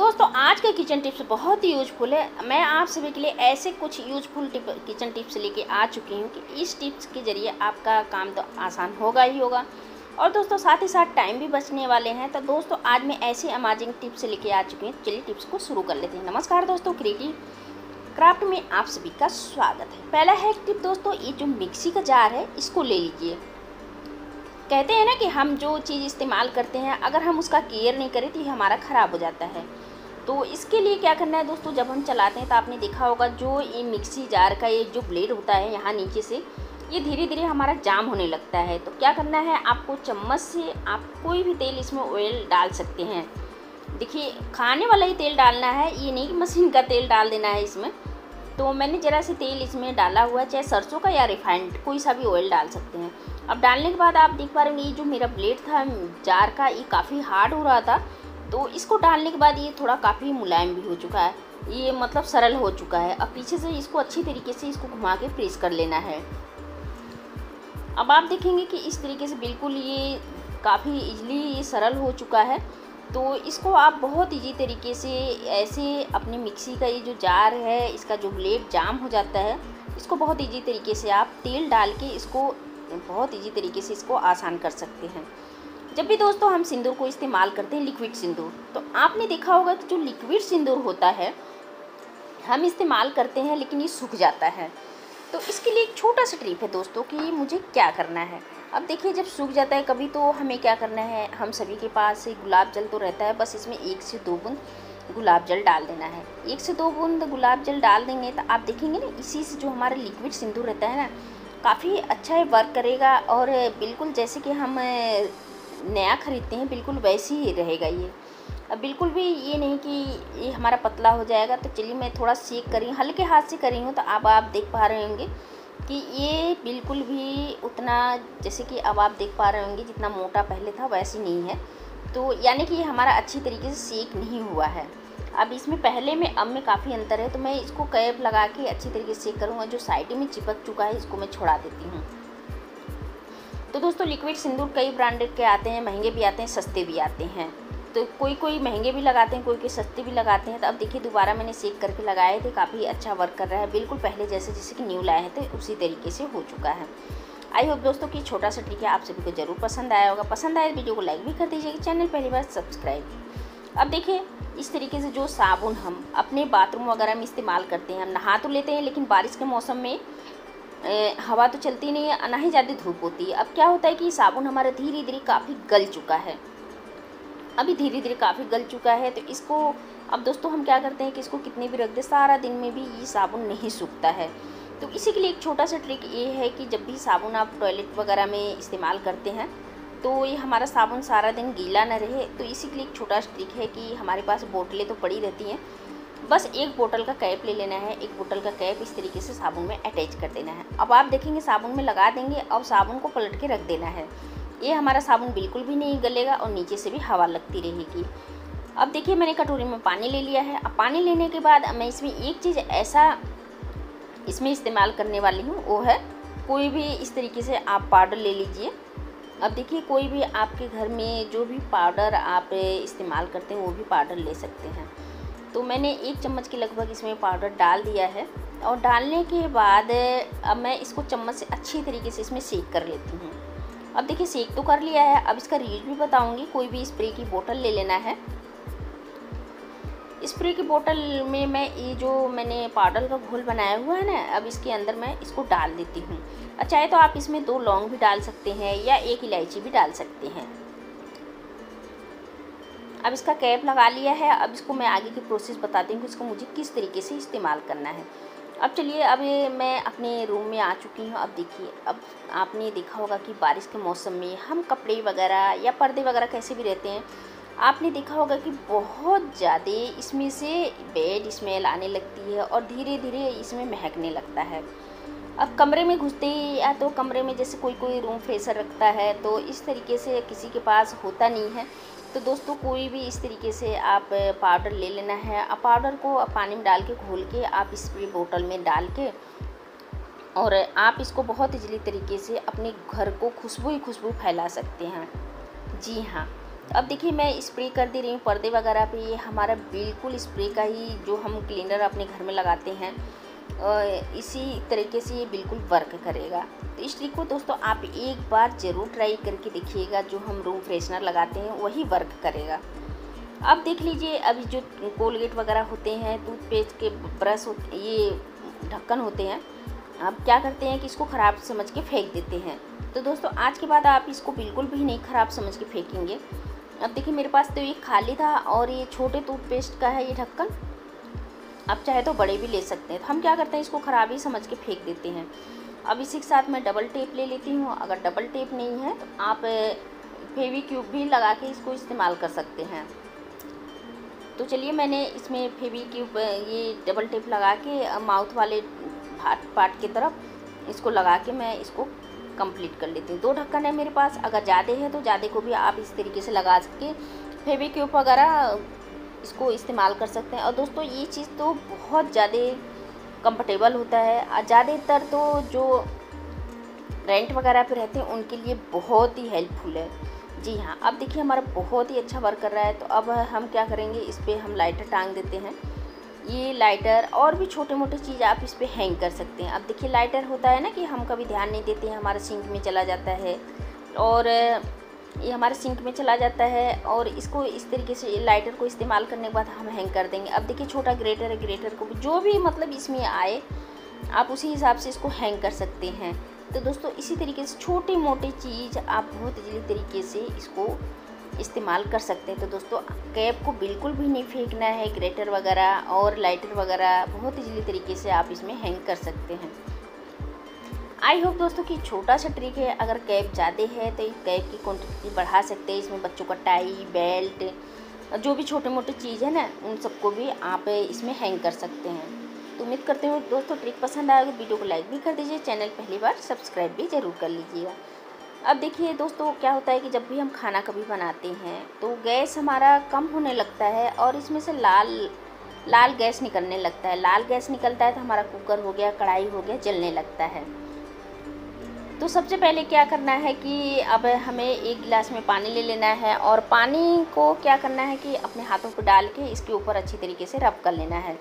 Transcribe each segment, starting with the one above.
दोस्तों, आज का किचन टिप्स बहुत ही यूजफुल है। मैं आप सभी के लिए ऐसे कुछ यूजफुल टिप किचन टिप्स लेके आ चुकी हूँ कि इस टिप्स के ज़रिए आपका काम तो आसान होगा ही होगा। और दोस्तों, साथ ही साथ टाइम भी बचने वाले हैं। तो दोस्तों, आज मैं ऐसे अमेजिंग टिप्स लेके आ चुकी हूँ। चलिए टिप्स को शुरू कर लेते हैं। नमस्कार दोस्तों क्रिएटिव क्राफ्ट में आप सभी का स्वागत है। पहला है टिप दोस्तों, ये जो मिक्सी का जार है, इसको ले लीजिए। कहते हैं ना कि हम जो चीज़ इस्तेमाल करते हैं, अगर हम उसका केयर नहीं करें तो ये हमारा ख़राब हो जाता है। तो इसके लिए क्या करना है दोस्तों, जब हम चलाते हैं तो आपने देखा होगा जो ये मिक्सी जार का ये जो ब्लेड होता है यहाँ नीचे से, ये धीरे धीरे हमारा जाम होने लगता है। तो क्या करना है, आपको चम्मच से आप कोई भी तेल इसमें ऑयल डाल सकते हैं। देखिए, खाने वाला ही तेल डालना है, ये नहीं कि मशीन का तेल डाल देना है इसमें। तो मैंने ज़रा से तेल इसमें डाला हुआ है, चाहे सरसों का या रिफाइंड, कोई सा भी ऑयल डाल सकते हैं। अब डालने के बाद आप देख पा रहे होंगे, ये जो मेरा ब्लेड था, जार का, ये काफ़ी हार्ड हो रहा था। तो इसको डालने के बाद ये थोड़ा काफ़ी मुलायम भी हो चुका है। ये मतलब सरल हो चुका है। अब पीछे से इसको अच्छी तरीके से इसको घुमा के प्रेस कर लेना है। अब आप देखेंगे कि इस तरीके से बिल्कुल ये काफ़ी इजली ये सरल हो चुका है। तो इसको आप बहुत इजी तरीके से ऐसे अपने मिक्सी का ये जो जार है, इसका जो ब्लेड जाम हो जाता है, इसको बहुत इजी तरीके से आप तेल डाल के इसको, बहुत इजी तरीके से इसको आसान कर सकते हैं। जब भी दोस्तों हम सिंदूर को इस्तेमाल करते हैं लिक्विड सिंदूर तो आपने देखा होगा कि जो लिक्विड सिंदूर होता है, हम इस्तेमाल करते हैं लेकिन ये सूख जाता है। तो इसके लिए एक छोटा सा ट्रिप है दोस्तों कि मुझे क्या करना है। अब देखिए, जब सूख जाता है कभी तो हमें क्या करना है? हम सभी के पास गुलाब जल तो रहता है, बस इसमें एक से दो बूंद गुलाब जल डाल देना है। एक से दो बूंद गुलाब जल डाल देंगे तो आप देखेंगे ना, इसी से जो हमारा लिक्विड सिंदूर रहता है ना, काफ़ी अच्छा वर्क करेगा और बिल्कुल जैसे कि हम नया ख़रीदते हैं, बिल्कुल वैसे ही रहेगा ये। अब बिल्कुल भी ये नहीं कि ये हमारा पतला हो जाएगा तो चलिए मैं थोड़ा सेक करी हल्के हाथ से करी हूँ तो अब आप देख पा रहे होंगे कि ये बिल्कुल भी उतना, जैसे कि अब आप देख पा रहे होंगे, जितना मोटा पहले था, वैसे नहीं है। तो यानी कि ये हमारा अच्छी तरीके से सेक नहीं हुआ है। अब इसमें पहले में, अब में काफ़ी अंतर है तो मैं इसको कैप लगा के अच्छी तरीके से करूँगा, जो साइड में चिपक चुका है, इसको मैं छोड़ा देती हूँ। तो दोस्तों लिक्विड सिंदूर कई ब्रांडेड के आते हैं, महँगे भी आते हैं, सस्ते भी आते हैं। तो कोई कोई महँगे भी लगाते हैं, कोई कोई सस्ते भी लगाते हैं तो अब देखिए दोबारा मैंने सेक करके लगाए थे, काफ़ी अच्छा वर्क कर रहा है। बिल्कुल पहले जैसे जैसे कि न्यू लाए थे उसी तरीके से हो चुका है। आई होप दोस्तों कि छोटा सा ट्रिक है, आप सभी को ज़रूर पसंद आया होगा। पसंद आए वीडियो को लाइक भी कर दीजिएगा चैनल पहली बार सब्सक्राइब अब देखिए, इस तरीके से जो साबुन हम अपने बाथरूम वगैरह में इस्तेमाल करते हैं, हम नहा तो लेते हैं, लेकिन बारिश के मौसम में हवा तो चलती नहीं है, ना ही ज़्यादा धूप होती है। अब क्या होता है कि साबुन हमारा धीरे धीरे काफ़ी गल चुका है। अभी धीरे धीरे काफ़ी गल चुका है तो इसको, अब दोस्तों हम क्या करते हैं कि इसको कितने भी रख दे, सारा दिन में भी ये साबुन नहीं सूखता है। तो इसी के लिए एक छोटा सा ट्रिक ये है कि जब भी साबुन आप टॉयलेट वगैरह में इस्तेमाल करते हैं तो ये हमारा साबुन सारा दिन गीला ना रहे। तो इसी के लिए एक छोटा सा ट्रिक है कि हमारे पास बोतलें तो पड़ी रहती हैं बस एक बोतल का कैप ले लेना है, एक बोतल का कैप इस तरीके से साबुन में अटैच कर देना है। अब आप देखेंगे साबुन में लगा देंगे और साबुन को पलट के रख देना है। ये हमारा साबुन बिल्कुल भी नहीं गलेगा और नीचे से भी हवा लगती रहेगी। अब देखिए मैंने कटोरी में पानी ले लिया है। अब पानी लेने के बाद मैं इसमें एक चीज़ ऐसा इसमें इस्तेमाल करने वाली हूँ, वो है कोई भी इस तरीके से आप पाउडर ले लीजिए। अब देखिए कोई भी आपके घर में जो भी पाउडर आप इस्तेमाल करते हैं, वो भी पाउडर ले सकते हैं। तो मैंने एक चम्मच के लगभग इसमें पाउडर डाल दिया है और डालने के बाद, अब मैं इसको चम्मच से अच्छी तरीके से इसमें सेक कर लेती हूँ। अब देखिए, सेक तो कर लिया है। अब इसका रीज भी बताऊँगी, कोई भी स्प्रे की बोतल ले लेना है। स्प्रे की बोतल में मैं ये जो मैंने पाउडर का घोल बनाया हुआ है ना, अब इसके अंदर मैं इसको डाल देती हूँ। चाहे तो आप इसमें दो लौंग भी डाल सकते हैं या एक इलायची भी डाल सकते हैं। अब इसका कैप लगा लिया है। अब इसको मैं आगे की प्रोसेस बताती हूँ कि इसको मुझे किस तरीके से इस्तेमाल करना है। अब चलिए, अब मैं अपने रूम में आ चुकी हूँ। अब देखिए, अब आपने देखा होगा कि बारिश के मौसम में हम कपड़े वगैरह या पर्दे वगैरह कैसे भी रहते हैं। आपने देखा होगा कि बहुत ज़्यादा इसमें से बेड स्मेल आने लगती है और धीरे धीरे इसमें महकने लगता है। अब कमरे में घुसते ही या तो कमरे में जैसे कोई कोई रूम फ्रेशर रखता है तो इस तरीके से किसी के पास होता नहीं है। तो दोस्तों, कोई भी इस तरीके से आप पाउडर ले लेना है। अब पाउडर को पानी में डाल के घोल के आप स्प्रे बोतल में डाल के और आप इसको बहुत इजली तरीके से अपने घर को खुशबू ही खुशबू फैला सकते हैं। जी हाँ। अब देखिए, मैं स्प्रे कर दे रही हूँ, पर्दे वगैरह पे। ये हमारा बिल्कुल स्प्रे का ही जो हम क्लीनर अपने घर में लगाते हैं इसी तरीके से ये बिल्कुल वर्क करेगा। तो इस ट्रिक को दोस्तों आप एक बार ज़रूर ट्राई करके देखिएगा, जो हम रूम फ्रेशनर लगाते हैं, वही वर्क करेगा। अब देख लीजिए, अभी जो कोलगेट वगैरह होते हैं टूथपेस्ट के ब्रश ये ढक्कन होते हैं अब क्या करते हैं कि इसको ख़राब समझ के फेंक देते हैं। तो दोस्तों, आज के बाद आप इसको बिल्कुल भी नहीं ख़राब समझ के फेंकेंगे। अब देखिए, मेरे पास तो ये खाली था और ये छोटे टूथपेस्ट का है ये ढक्कन। आप चाहे तो बड़े भी ले सकते हैं। तो हम क्या करते हैं, इसको ख़राब ही समझ के फेंक देते हैं। अब इसी के साथ मैं डबल टेप ले लेती हूँ। अगर डबल टेप नहीं है तो आप फेवी क्यूब भी लगा के इसको इस्तेमाल कर सकते हैं। तो चलिए मैंने इसमें फेवी क्यूब ये डबल टेप लगा के माउथ वाले पार्ट की तरफ़ इसको लगा के मैं इसको कंप्लीट कर लेती हूँ। दो ढक्कन है मेरे पास। अगर ज़्यादा है तो ज़्यादा को भी आप इस तरीके से लगा सके फेवी क्यूब वगैरह इसको इस्तेमाल कर सकते हैं। और दोस्तों, ये चीज़ तो बहुत ज़्यादा कंफर्टेबल होता है। ज़्यादातर तो जो रेंट वगैरह पे रहते हैं, उनके लिए बहुत ही हेल्पफुल है। जी हाँ अब देखिए, हमारा बहुत ही अच्छा वर्क कर रहा है। तो अब हम क्या करेंगे, इस पर हम लाइटर टांग देते हैं। ये लाइटर और भी छोटे मोटे चीज़ आप इस पर हैंग कर सकते हैं। अब देखिए लाइटर होता है ना कि हम कभी ध्यान नहीं देते हैं, हमारा सिंक में चला जाता है। और ये हमारे सिंक में चला जाता है और इसको इस तरीके से लाइटर को इस्तेमाल करने के बाद हम हैंग कर देंगे। अब देखिए, छोटा ग्रेटर है, ग्रेटर को जो भी मतलब इसमें आए, आप उसी हिसाब से इसको हैंग कर सकते हैं। तो दोस्तों, इसी तरीके से छोटी मोटी चीज़ आप बहुत इजली तरीके से इसको इस्तेमाल कर सकते हैं। तो दोस्तों, कैप को बिल्कुल भी नहीं फेंकना है, ग्रेटर वगैरह और लाइटर वगैरह, बहुत इजली तरीके से आप इसमें हैंग कर सकते हैं। आई होप दोस्तों कि छोटा सा ट्रिक है। अगर कैप ज़्यादा है तो कैप की क्वान्टिटी बढ़ा सकते हैं। इसमें बच्चों का टाई बेल्ट जो भी छोटे मोटे चीज़ है ना, उन सबको भी आप इसमें हैंग कर सकते हैं। तो उम्मीद करते हो दोस्तों ट्रिक पसंद आएगा वीडियो को लाइक भी कर दीजिए। चैनल पहली बार सब्सक्राइब भी ज़रूर कर लीजिएगा। अब देखिए दोस्तों, क्या होता है कि जब भी हम खाना कभी बनाते हैं तो गैस हमारा कम होने लगता है और इसमें से लाल लाल गैस निकलने लगता है। लाल गैस निकलता है तो हमारा कुकर हो गया, कढ़ाई हो गया, जलने लगता है। तो सबसे पहले क्या करना है कि अब हमें एक गिलास में पानी ले लेना है और पानी को क्या करना है कि अपने हाथों को डाल के इसके ऊपर अच्छी तरीके से रब कर लेना है।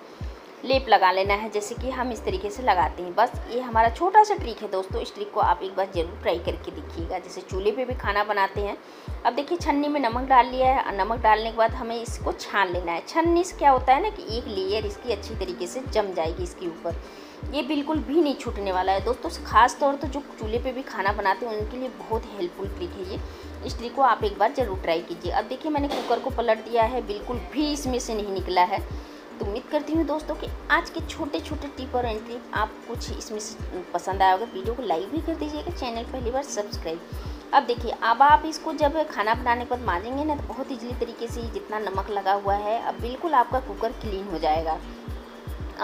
लेप लगा लेना है, जैसे कि हम इस तरीके से लगाते हैं। बस ये हमारा छोटा सा ट्रिक है दोस्तों, इस ट्रिक को आप एक बार ज़रूर ट्राई करके देखिएगा। जैसे चूल्हे पे भी खाना बनाते हैं। अब देखिए, छन्नी में नमक डाल लिया है और नमक डालने के बाद हमें इसको छान लेना है। छन्नी से क्या होता है ना कि एक लेयर इसकी अच्छी तरीके से जम जाएगी इसके ऊपर। ये बिल्कुल भी नहीं छूटने वाला है दोस्तों। खास तौर तो जो चूल्हे पे भी खाना बनाते हैं, उनके लिए बहुत हेल्पफुल ट्रिक है ये। इस ट्रिक को आप एक बार ज़रूर ट्राई कीजिए। अब देखिए, मैंने कुकर को पलट दिया है। बिल्कुल भी इसमें से नहीं निकला है। तो उम्मीद करती हूँ दोस्तों कि आज के छोटे छोटे टिप और एंट्री आप कुछ इसमें पसंद आया होगा। वीडियो को लाइक भी कर दीजिएगा, चैनल पहली बार सब्सक्राइब। अब देखिए, अब आप इसको जब खाना बनाने के बाद मांजेंगे ना तो बहुत इजली तरीके से जितना नमक लगा हुआ है, अब बिल्कुल आपका कुकर क्लीन हो जाएगा।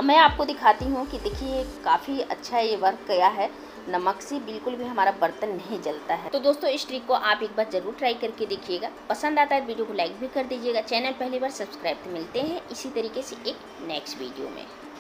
मैं आपको दिखाती हूँ कि देखिए, काफ़ी अच्छा ये वर्क गया है। नमक से बिल्कुल भी हमारा बर्तन नहीं जलता है। तो दोस्तों, इस ट्रिक को आप एक बार ज़रूर ट्राई करके देखिएगा। पसंद आता है वीडियो को लाइक भी कर दीजिएगा। चैनल पहली बार सब्सक्राइब तो मिलते हैं। इसी तरीके से एक नेक्स्ट वीडियो में।